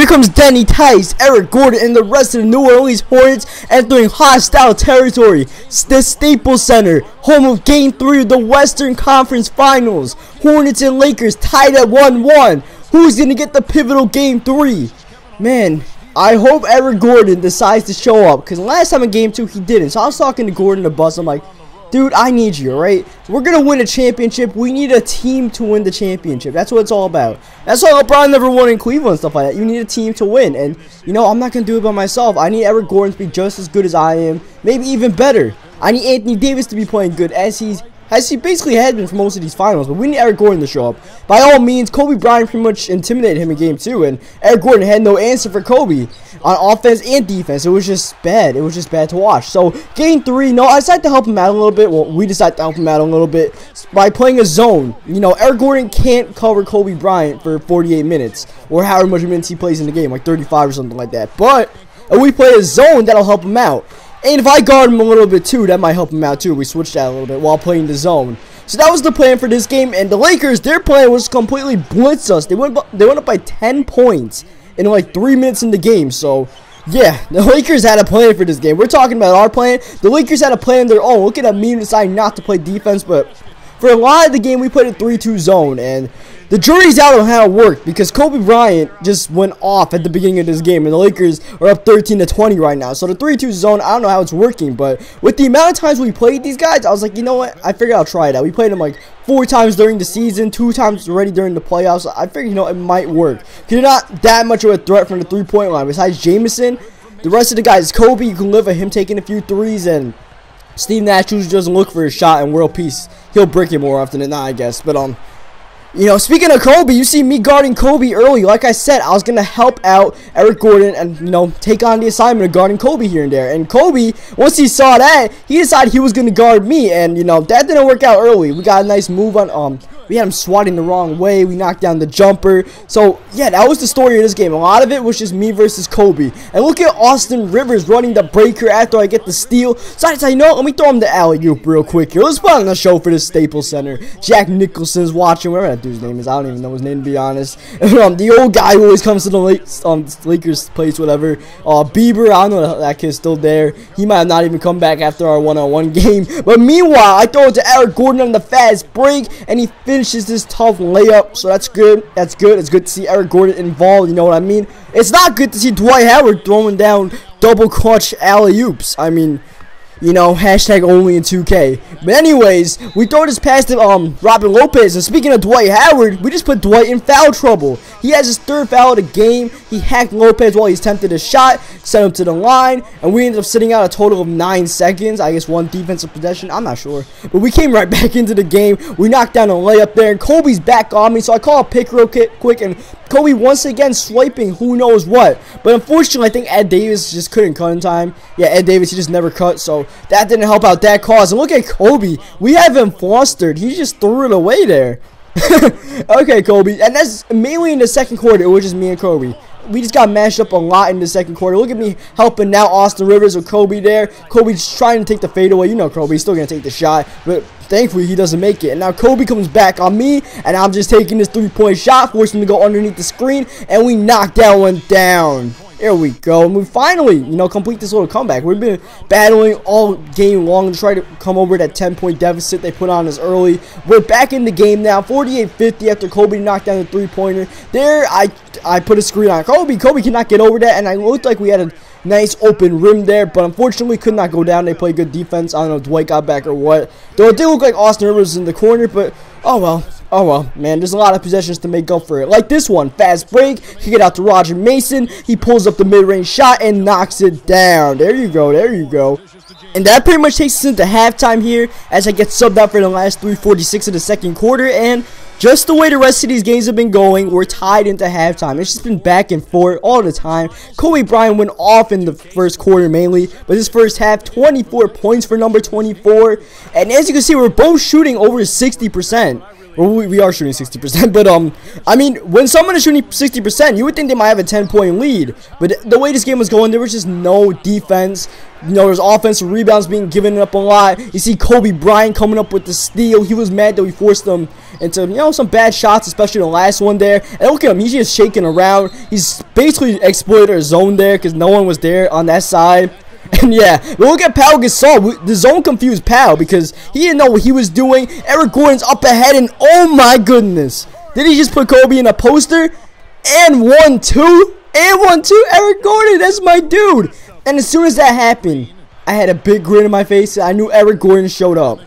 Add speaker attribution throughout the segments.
Speaker 1: Here comes Denny Tice, Eric Gordon, and the rest of the New Orleans Hornets entering hostile territory. The Staples Center, home of Game 3 of the Western Conference Finals. Hornets and Lakers tied at 1-1. Who's going to get the pivotal Game 3? Man, I hope Eric Gordon decides to show up. Because last time in Game 2, he didn't. So I was talking to Gordon the bus. I'm like, Dude, I need you, right? We're to win a championship. We need a team to win the championship. That's what it's all about. That's why LeBron never won in Cleveland and stuff like that. You need a team to win. And, you know, I'm not to do it by myself. I need Eric Gordon to be just as good as I am. Maybe even better. I need Anthony Davis to be playing good as he's as he basically had been for most of these finals. But we need Eric Gordon to show up. By all means, Kobe Bryant pretty much intimidated him in game two, and Eric Gordon had no answer for Kobe on offense and defense. It was just bad. It was just bad to watch. So game three, no, I decided to help him out a little bit. Well, we decided to help him out a little bit by playing a zone. You know, Eric Gordon can't cover Kobe Bryant for 48 minutes or however much minutes he plays in the game, like 35 or something like that. But if we play a zone, that'll help him out. And if I guard him a little bit too, that might help him out too. We switched that a little bit while playing the zone. So that was the plan for this game. And the Lakers, their plan was completely blitz us. They went, they went up by 10 points in like 3 minutes in the game. So, yeah, the Lakers had a plan for this game. We're talking about our plan. The Lakers had a plan their own. Look at me deciding not to play defense, but for a lot of the game, we played a 3-2 zone, and the jury's out on how it worked because Kobe Bryant just went off at the beginning of this game, and the Lakers are up 13 to 20 right now. So the 3-2 zone, I don't know how it's working, but with the amount of times we played these guys, I was like, you know what? I figured I'll try it out. We played them like four times during the season, two times already during the playoffs. I figured, you know, it might work. You're not that much of a threat from the three-point line. Besides Jamison, the rest of the guys, Kobe, you can live with him taking a few threes, and Steve Nash usually doesn't look for a shot in World Peace. He'll break it more often than not, I guess. But um, you know, speaking of Kobe, you see me guarding Kobe early. Like I said, I was going to help out Eric Gordon and, you know, take on the assignment of guarding Kobe here and there. And Kobe, once he saw that, he decided he was going to guard me. And, you know, that didn't work out early. We got a nice move on, um, we had him swatting the wrong way. We knocked down the jumper. So, yeah, that was the story of this game. A lot of it was just me versus Kobe. And look at Austin Rivers running the breaker after I get the steal. So I decided, you know, let me throw him the alley-oop real quick here. Let's put on the show for the Staples Center. Jack Nicholson's watching. Whatever that dude's name is. I don't even know his name, to be honest. um, the old guy who always comes to the um, Lakers place, whatever. Uh, Bieber, I don't know that kid's still there. He might have not even come back after our one-on-one -on -one game. But meanwhile, I throw it to Eric Gordon on the fast break, and he finishes this tough layup, so that's good. That's good. It's good to see Eric Gordon involved, you know what I mean? It's not good to see Dwight Howard throwing down double clutch alley-oops. I mean, you know, hashtag only in 2K. But anyways, we throw this past to um, Robin Lopez. And speaking of Dwight Howard, we just put Dwight in foul trouble. He has his third foul of the game. He hacked Lopez while he attempted a shot, sent him to the line, and we ended up sitting out a total of 9 seconds. I guess one defensive possession. I'm not sure. But we came right back into the game. We knocked down a layup there, and Kobe's back on me. So I call a pick real quick, and Kobe once again swiping who knows what. But unfortunately, I think Ed Davis just couldn't cut in time. Yeah, Ed Davis, he just never cut, so that didn't help out that cause. And look at Kobe. We have him fostered. He just threw it away there. okay, Kobe. And that's mainly in the second quarter. It was just me and Kobe we just got mashed up a lot in the second quarter. Look at me helping now Austin Rivers with Kobe there. Kobe's trying to take the fadeaway. You know Kobe's still going to take the shot, but thankfully he doesn't make it. And now Kobe comes back on me, and I'm just taking this three-point shot, forcing him to go underneath the screen, and we knock that one down. There we go. And we finally, you know, complete this little comeback. We've been battling all game long to try to come over that 10-point deficit they put on us early. We're back in the game now, 48-50 after Kobe knocked down the three-pointer. There, I I put a screen on Kobe. Kobe cannot get over that, and I looked like we had a nice open rim there, but unfortunately could not go down. They played good defense. I don't know if Dwight got back or what. Though it did look like Austin Rivers in the corner, but oh well. Oh well, man, there's a lot of possessions to make up for it. Like this one, fast break, he get out to Roger Mason, he pulls up the mid-range shot and knocks it down. There you go, there you go. And that pretty much takes us into halftime here as I get subbed out for the last 346 of the second quarter. And just the way the rest of these games have been going, we're tied into halftime. It's just been back and forth all the time. Kobe Bryant went off in the first quarter mainly, but this first half, 24 points for number 24. And as you can see, we're both shooting over 60%. Well, we, we are shooting 60%, but um, I mean, when someone is shooting 60%, you would think they might have a 10 point lead. But the way this game was going, there was just no defense. You know, there's offensive rebounds being given up a lot. You see Kobe Bryant coming up with the steal. He was mad that we forced them into, you know, some bad shots, especially the last one there. And look at him. He's just shaking around. He's basically exploited our zone there because no one was there on that side. And yeah, look at Pau Gasol. The zone confused Pau because he didn't know what he was doing. Eric Gordon's up ahead, and oh my goodness. Did he just put Kobe in a poster? And one, two, and one, two. Eric Gordon, that's my dude. And as soon as that happened, I had a big grin on my face. I knew Eric Gordon showed up.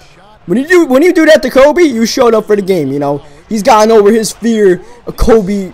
Speaker 1: When you do when you do that to Kobe, you showed up for the game. You know he's gotten over his fear of Kobe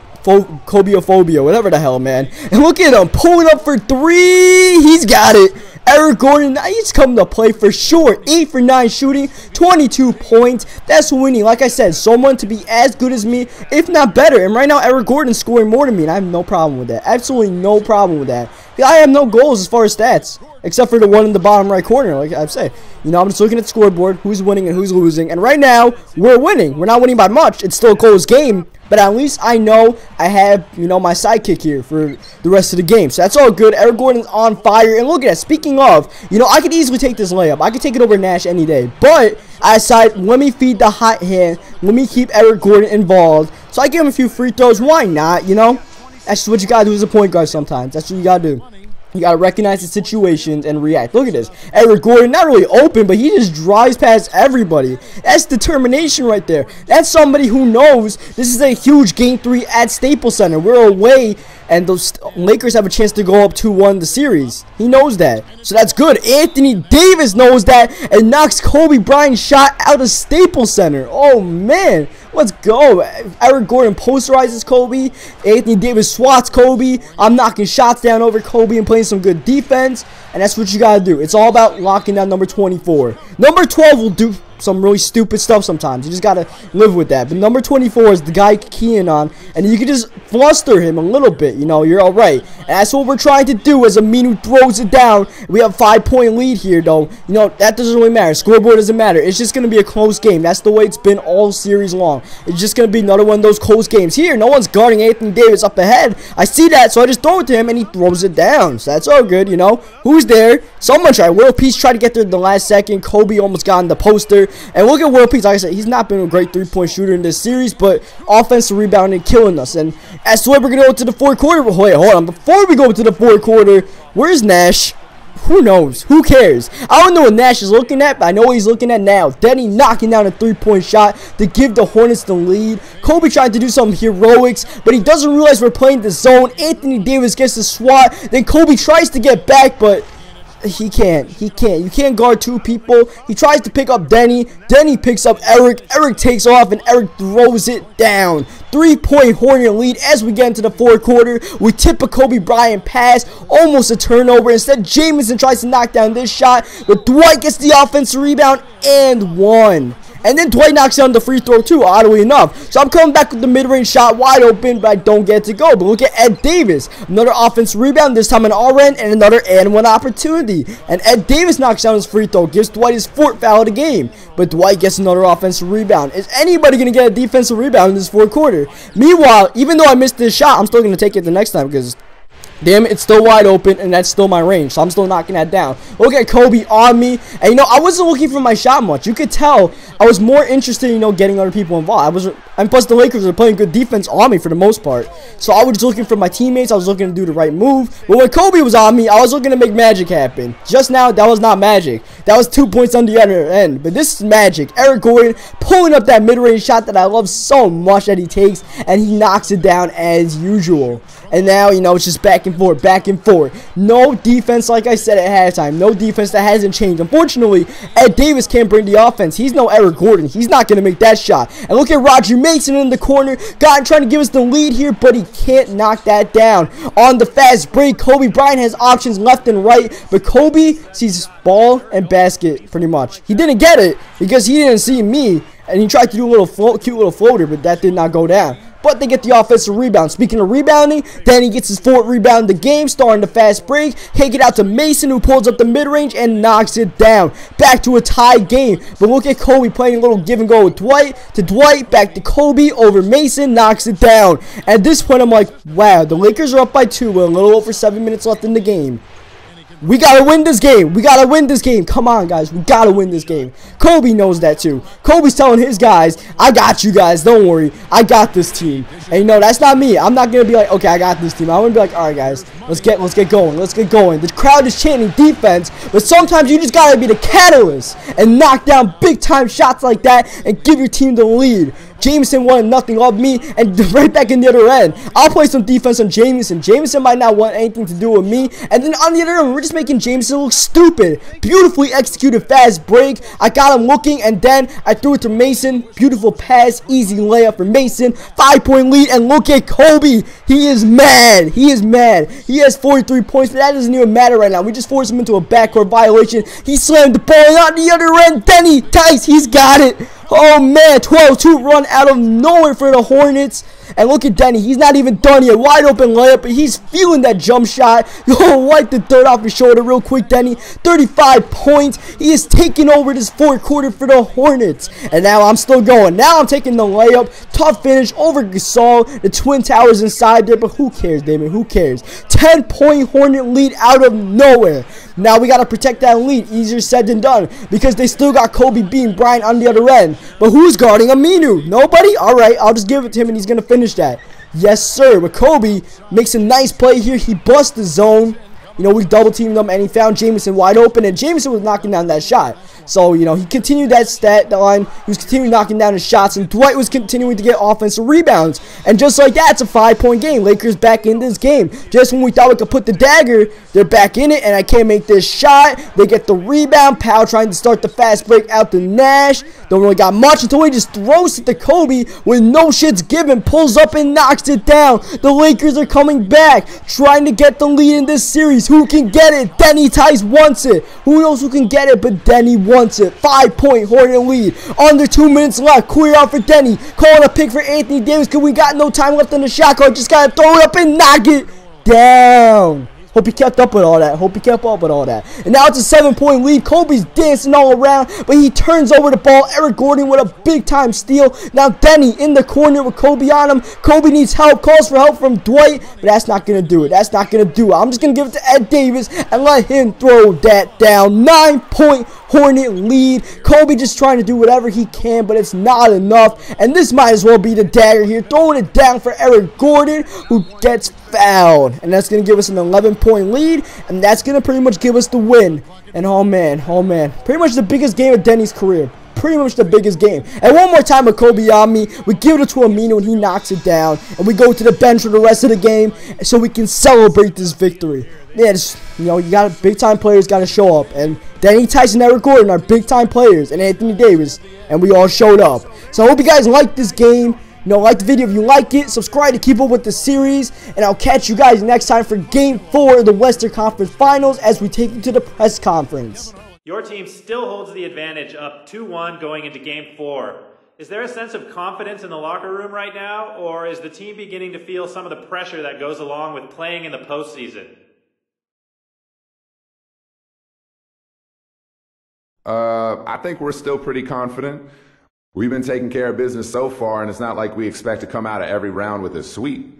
Speaker 1: Kobeophobia, whatever the hell, man. And look at him pulling up for three. He's got it. Eric Gordon, he's come to play for sure. 8 for 9 shooting, 22 points. That's winning. Like I said, someone to be as good as me, if not better. And right now, Eric Gordon's scoring more than me, and I have no problem with that. Absolutely no problem with that. I have no goals as far as stats, except for the one in the bottom right corner, like I say. You know, I'm just looking at the scoreboard, who's winning and who's losing. And right now, we're winning. We're not winning by much. It's still a close game, but at least I know I have, you know, my sidekick here for the rest of the game. So that's all good. Eric Gordon's on fire. And look at that. Speaking of, you know, I could easily take this layup. I could take it over Nash any day. But I decided, let me feed the hot hand. Let me keep Eric Gordon involved. So I give him a few free throws. Why not, you know? That's what you gotta do as a point guard sometimes. That's what you gotta do. You gotta recognize the situations and react. Look at this. Eric Gordon, not really open, but he just drives past everybody. That's determination right there. That's somebody who knows this is a huge game three at Staples Center. We're away, and those Lakers have a chance to go up 2-1 the series. He knows that. So that's good. Anthony Davis knows that and knocks Kobe Bryant's shot out of Staples Center. Oh, man. Let's go. Eric Gordon posterizes Kobe. Anthony Davis swats Kobe. I'm knocking shots down over Kobe and playing some good defense. And that's what you got to do. It's all about locking down number 24. Number 12 will do some really stupid stuff sometimes. You just gotta live with that. But number 24 is the guy keying on, and you can just fluster him a little bit. You know, you're all right. And that's what we're trying to do. As Aminu throws it down, we have five point lead here, though. You know that doesn't really matter. Scoreboard doesn't matter. It's just gonna be a close game. That's the way it's been all series long. It's just gonna be another one of those close games. Here, no one's guarding Anthony Davis up ahead. I see that, so I just throw it to him, and he throws it down. So that's all good. You know, who's there? Someone tried. World Peace tried to get there the last second. Kobe almost got in the poster. And look at World Peace. Like I said, he's not been a great three-point shooter in this series, but offensive rebounding killing us. And as to we're going to go to the fourth quarter. Wait, hold on. Before we go to the fourth quarter, where's Nash? Who knows? Who cares? I don't know what Nash is looking at, but I know what he's looking at now. Denny knocking down a three-point shot to give the Hornets the lead. Kobe trying to do some heroics, but he doesn't realize we're playing the zone. Anthony Davis gets the swat. Then Kobe tries to get back, but he can't. He can't. You can't guard two people. He tries to pick up Denny. Denny picks up Eric. Eric takes off, and Eric throws it down. Three-point Hornet lead as we get into the fourth quarter. We tip a Kobe Bryant pass. Almost a turnover. Instead, Jamison tries to knock down this shot, but Dwight gets the offensive rebound and one. And then Dwight knocks down the free throw too, oddly enough. So I'm coming back with the mid-range shot wide open, but I don't get to go. But look at Ed Davis. Another offense rebound, this time an R-end, and another and one opportunity. And Ed Davis knocks down his free throw, gives Dwight his fourth foul of the game. But Dwight gets another offensive rebound. Is anybody going to get a defensive rebound in this fourth quarter? Meanwhile, even though I missed this shot, I'm still going to take it the next time because Damn it, it's still wide open, and that's still my range, so I'm still knocking that down. Look at Kobe on me, and you know, I wasn't looking for my shot much. You could tell I was more interested in, you know, getting other people involved. I was, and plus the Lakers are playing good defense on me for the most part. So I was just looking for my teammates, I was looking to do the right move. But when Kobe was on me, I was looking to make magic happen. Just now, that was not magic. That was two points on the other end, but this is magic. Eric Gordon pulling up that mid-range shot that I love so much that he takes, and he knocks it down as usual. And now, you know, it's just back and forth, back and forth. No defense, like I said at halftime. No defense that hasn't changed. Unfortunately, Ed Davis can't bring the offense. He's no Eric Gordon. He's not going to make that shot. And look at Roger Mason in the corner. God trying to give us the lead here, but he can't knock that down. On the fast break, Kobe Bryant has options left and right, but Kobe sees ball and basket pretty much. He didn't get it because he didn't see me, and he tried to do a little float, cute little floater, but that did not go down. But they get the offensive rebound. Speaking of rebounding, Denny gets his fourth rebound the game, starting the fast break. Take it out to Mason, who pulls up the mid-range and knocks it down. Back to a tie game, but look at Kobe playing a little give and go with Dwight. To Dwight, back to Kobe, over Mason, knocks it down. At this point, I'm like, wow, the Lakers are up by two with a little over seven minutes left in the game. We gotta win this game. We gotta win this game. Come on, guys. We gotta win this game. Kobe knows that too. Kobe's telling his guys, I got you guys. Don't worry. I got this team. And you know, that's not me. I'm not gonna be like, okay, I got this team. I'm gonna be like, alright guys, let's get let's get going. Let's get going. The crowd is chanting defense, but sometimes you just gotta be the catalyst and knock down big time shots like that and give your team the lead. Jamison wanted nothing of me, and right back in the other end. I'll play some defense on Jamison. Jamison might not want anything to do with me, and then on the other end, we're just making Jamison look stupid. Beautifully executed fast break. I got him looking, and then I threw it to Mason. Beautiful pass, easy layup for Mason. Five point lead, and look at Kobe. He is mad. He is mad. He has 43 points, but that doesn't even matter right now. We just forced him into a backcourt violation. He slammed the ball on the other end. Denny Tice, he's got it. Oh man, 12-2 run out of nowhere for the Hornets. And look at Denny. He's not even done yet. Wide open layup, but he's feeling that jump shot. Yo, wipe the dirt off his shoulder real quick, Denny. 35 points. He is taking over this fourth quarter for the Hornets. And now I'm still going. Now I'm taking the layup. Tough finish over Gasol. The Twin Towers inside there, but who cares, Damon? Who cares? 10-point Hornet lead out of nowhere. Now we got to protect that lead. Easier said than done because they still got Kobe Bean Bryant on the other end. But who's guarding Aminu? Nobody? All right, I'll just give it to him and he's going to finish that. Yes, sir. But Kobe makes a nice play here. He busts the zone. You know, we double teamed them and he found Jamison wide open and Jamison was knocking down that shot. So, you know, he continued that stat line. He was continuing knocking down his shots and Dwight was continuing to get offensive rebounds. And just like that, it's a five-point game. Lakers back in this game. Just when we thought we could put the dagger, they're back in it and I can't make this shot. They get the rebound. Powell trying to start the fast break out to Nash. Don't really got much until he just throws it to Kobe with no shits given. Pulls up and knocks it down. The Lakers are coming back, trying to get the lead in this series. Who can get it? Denny Tice wants it. Who knows who can get it? But Denny wants it. Five point Hornet lead. Under two minutes left. Queer out for Denny. Calling a pick for Anthony Davis because we got no time left in the shot clock. Just got to throw it up and knock it down. Hope he kept up with all that. Hope he kept up with all that. And now it's a seven-point lead. Kobe's dancing all around, but he turns over the ball. Eric Gordon with a big-time steal. Now Denny in the corner with Kobe on him. Kobe needs help. Calls for help from Dwight, but that's not going to do it. That's not going to do it. I'm just going to give it to Ed Davis and let him throw that down. Nine-point Hornet lead. Kobe just trying to do whatever he can, but it's not enough. And this might as well be the dagger here. Throwing it down for Eric Gordon, who gets fouled. And that's going to give us an 11 point lead. And that's going to pretty much give us the win. And oh man, oh man. Pretty much the biggest game of Denny's career pretty much the biggest game. And one more time with me, we give it to Aminu and he knocks it down. And we go to the bench for the rest of the game so we can celebrate this victory. Yeah, just, you know, you got big time players got to show up. And Denny Tyson Eric Gordon are big time players. And Anthony Davis. And we all showed up. So I hope you guys like this game. You know, like the video if you like it. Subscribe to keep up with the series. And I'll catch you guys next time for Game 4 of the Western Conference Finals as we take you to the press conference.
Speaker 2: Your team still holds the advantage up 2-1 going into game four. Is there a sense of confidence in the locker room right now, or is the team beginning to feel some of the pressure that goes along with playing in the postseason?
Speaker 3: Uh, I think we're still pretty confident. We've been taking care of business so far, and it's not like we expect to come out of every round with a sweep.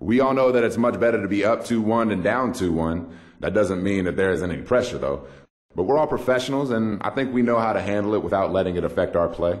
Speaker 3: We all know that it's much better to be up 2-1 than down 2-1. That doesn't mean that there isn't any pressure, though. But we're all professionals, and I think we know how to handle it without letting it affect our play.